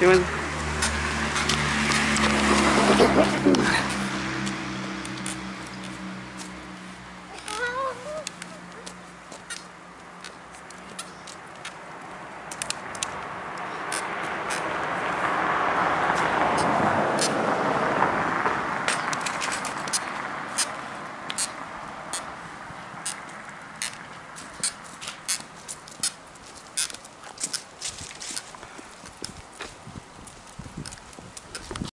Gimana?